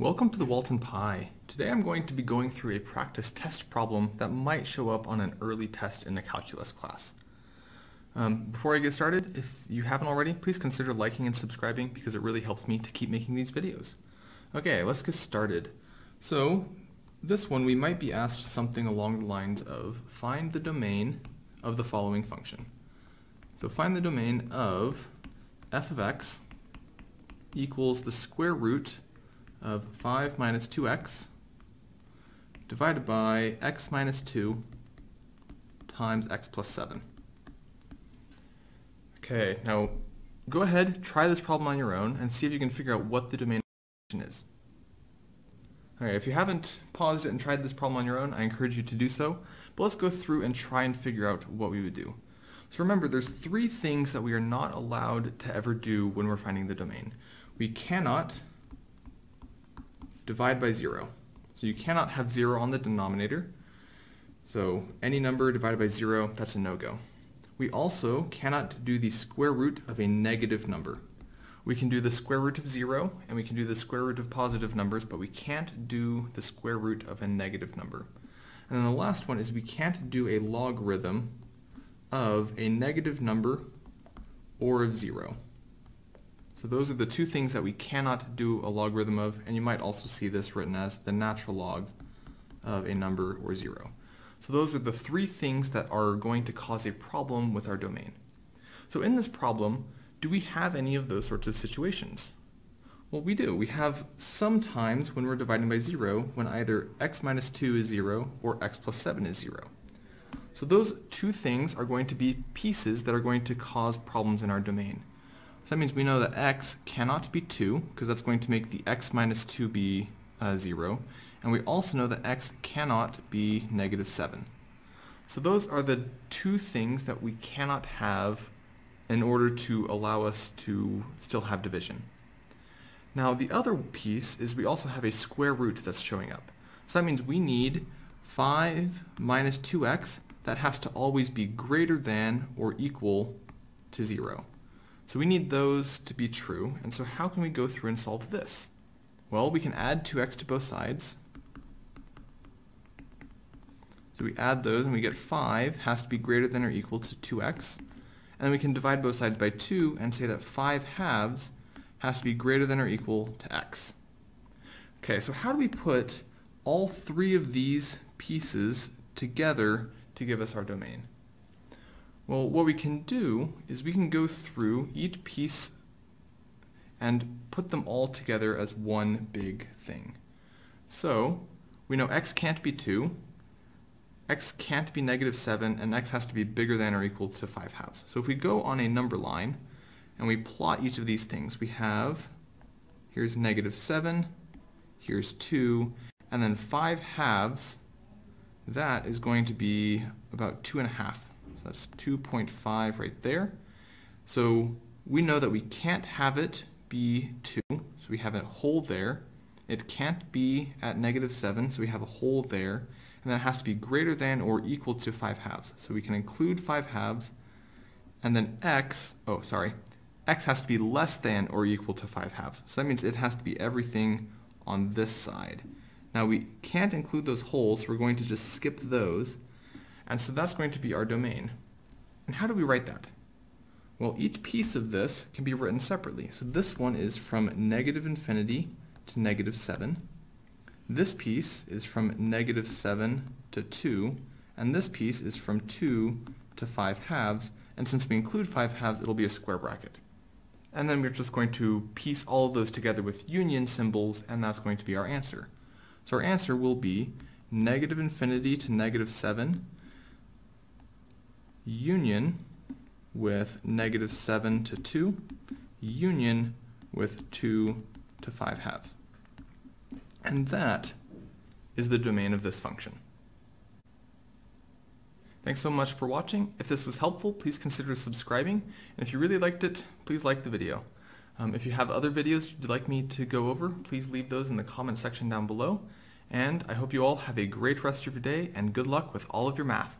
Welcome to the Walton Pi. Today I'm going to be going through a practice test problem that might show up on an early test in a calculus class. Um, before I get started, if you haven't already, please consider liking and subscribing because it really helps me to keep making these videos. Okay, let's get started. So, this one we might be asked something along the lines of find the domain of the following function. So find the domain of f of x equals the square root of 5 minus 2x divided by x minus 2 times x plus 7. Okay, now go ahead, try this problem on your own, and see if you can figure out what the domain is. Okay, if you haven't paused it and tried this problem on your own, I encourage you to do so, but let's go through and try and figure out what we would do. So remember, there's three things that we are not allowed to ever do when we're finding the domain. We cannot divide by 0. So you cannot have 0 on the denominator. So any number divided by 0, that's a no-go. We also cannot do the square root of a negative number. We can do the square root of 0, and we can do the square root of positive numbers, but we can't do the square root of a negative number. And then the last one is we can't do a logarithm of a negative number or of 0. So those are the two things that we cannot do a logarithm of, and you might also see this written as the natural log of a number or zero. So those are the three things that are going to cause a problem with our domain. So in this problem, do we have any of those sorts of situations? Well, we do. We have sometimes when we're dividing by 0 when either x minus 2 is 0 or x plus 7 is 0. So those two things are going to be pieces that are going to cause problems in our domain. So that means we know that x cannot be 2, because that's going to make the x minus 2 be uh, 0. And we also know that x cannot be negative 7. So those are the two things that we cannot have in order to allow us to still have division. Now the other piece is we also have a square root that's showing up. So that means we need 5 minus 2x that has to always be greater than or equal to 0. So we need those to be true, and so how can we go through and solve this? Well, we can add 2x to both sides. So we add those and we get 5 has to be greater than or equal to 2x. And then we can divide both sides by 2 and say that 5 halves has to be greater than or equal to x. Okay, so how do we put all three of these pieces together to give us our domain? Well, what we can do is we can go through each piece and put them all together as one big thing. So, we know x can't be 2, x can't be negative 7, and x has to be bigger than or equal to 5 halves. So if we go on a number line and we plot each of these things, we have, here's negative 7, here's 2, and then 5 halves, that is going to be about 2.5 that's 2.5 right there. So we know that we can't have it be 2, so we have a hole there. It can't be at negative 7, so we have a hole there. And that has to be greater than or equal to 5 halves. So we can include 5 halves. And then x, oh sorry, x has to be less than or equal to 5 halves. So that means it has to be everything on this side. Now we can't include those holes, so we're going to just skip those. And so that's going to be our domain. And how do we write that? Well, each piece of this can be written separately. So this one is from negative infinity to negative 7. This piece is from negative 7 to 2. And this piece is from 2 to 5 halves. And since we include 5 halves, it'll be a square bracket. And then we're just going to piece all of those together with union symbols, and that's going to be our answer. So our answer will be negative infinity to negative 7 union with negative 7 to 2, union with 2 to 5 halves. And that is the domain of this function. Thanks so much for watching. If this was helpful, please consider subscribing. And if you really liked it, please like the video. Um, if you have other videos you'd like me to go over, please leave those in the comment section down below. And I hope you all have a great rest of your day and good luck with all of your math.